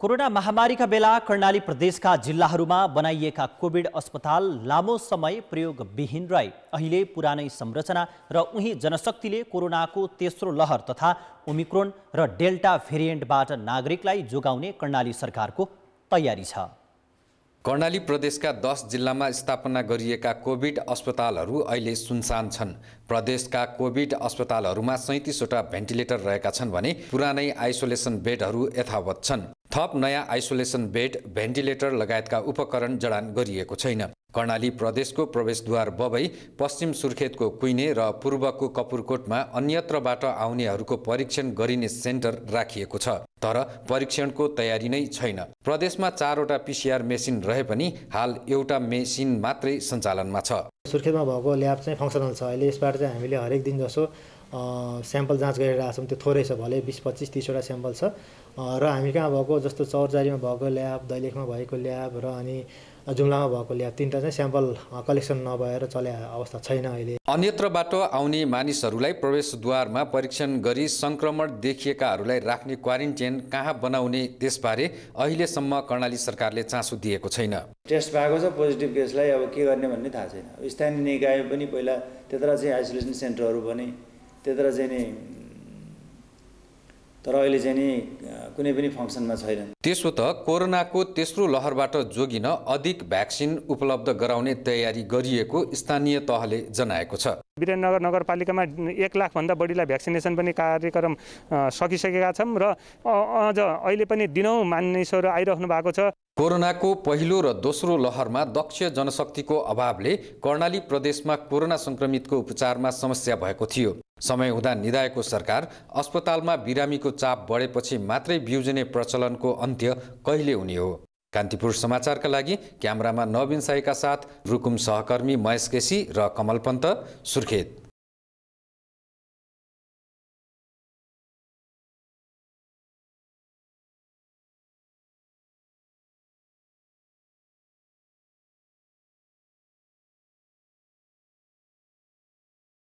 Corona महामारीका बेला कर्णाली प्रदेशका जिल्लाहरूमा बनाइएका कोभिड अस्पताल लामो समय प्रयोगविहीन रहे। अहिले पुरानै संरचना र उही जनशक्तिले कोरोनाको तेस्रो लहर तथा ओमिक्रोन र डेल्टा भेरिएन्टबाट नागरिकलाई जोगाउने कर्णाली सरकारको तयारी छ। कर्णाली प्रदेशका दस जिल्लामा स्थापना गरिएका कोभिड अस्पतालहरू अहिले सुनसान छन्। प्रदेशका कोभिड अस्पतालहरूमा सैँतिसवटा भेन्टिलेटर रहेका छन् भने पुरानै आइसोलेसन बेडहरू यथावत छन्। थप नयाँ आइसोलेसन बेड भेन्टिलेटर लगायतका उपकरण जडान गरिएको छैन। कर्णाली प्रदेशको प्रवेशद्वार बबई पश्चिम सुर्खेतको कुइने र पूर्वको कपुरकोटमा अन्यत्रबाट आउनेहरूको परीक्षण गरिने सेन्टर राखिएको छ तर परीक्षणको तयारी नै छैन। प्रदेशमा चारवटा पिसिआर मेसिन रहे पनि हाल एउटा मेसिन मात्रै सञ्चालनमा छ। सुर्खेतमा भएको ल्याब चाहिँ फङ्सनल छ। अहिले यसबाट चाहिँ हामीले हरेक दिन जसो स्याम्पल जाँच गरिरहेको छौँ त्यो थोरै छ भले बिस पच्चिस तिसवटा स्याम्पल छ। र हामी कहाँ भएको? जस्तो चौरजारीमा भएको ल्याब दैलेखमा भएको ल्याब र अनि जुम्लामा भएको ल्याब तिनवटा चाहिँ स्याम्पल कलेक्सन नभएर चले अवस्था छैन अहिले। अन्यत्रबाट आउने मानिसहरूलाई प्रवेशद्वारमा परीक्षण गरी सङ्क्रमण देखिएकाहरूलाई राख्ने क्वारेन्टाइन कहाँ बनाउने त्यसबारे अहिलेसम्म कर्णाली सरकारले चासो दिएको छैन। टेस्ट भएको छ पोजिटिभ केसलाई अब के गर्ने भन्ने थाहा छैन। स्थानीय निकाय पनि पहिला त्यत्र चाहिँ आइसोलेसन सेन्टरहरू भने त्यत्र चाहिँ नि तर अहिले चाहिँ नि कुनै पनि फङ्सनमा छैन। त्यसो त कोरोनाको तेस्रो लहरबाट जोगिन अधिक भ्याक्सिन उपलब्ध गराउने तयारी गरिएको स्थानीय तहले जनाएको छ। वीरेन्द्रनगर नगरपालिकामा एक लाखभन्दा बढीलाई भ्याक्सिनेसन पनि कार्यक्रम सकिसकेका छौँ र अझ अहिले पनि दिनौँ मानिसहरू आइरहनु भएको छ। कोरोनाको पहिलो र दोस्रो लहरमा दक्ष जनशक्तिको अभावले कर्णाली प्रदेशमा कोरोना सङ्क्रमितको उपचारमा समस्या भएको थियो। समय हुँदा निधाएको सरकार अस्पतालमा बिरामीको चाप बढेपछि मात्रै बिउजने प्रचलनको अन्त्य कहिले हुने हो? कान्तिपुर समाचारका लागि क्यामरामा नवीन साईका साथ रुकुम सहकर्मी महेश केसी र कमल पन्त सुर्खेत।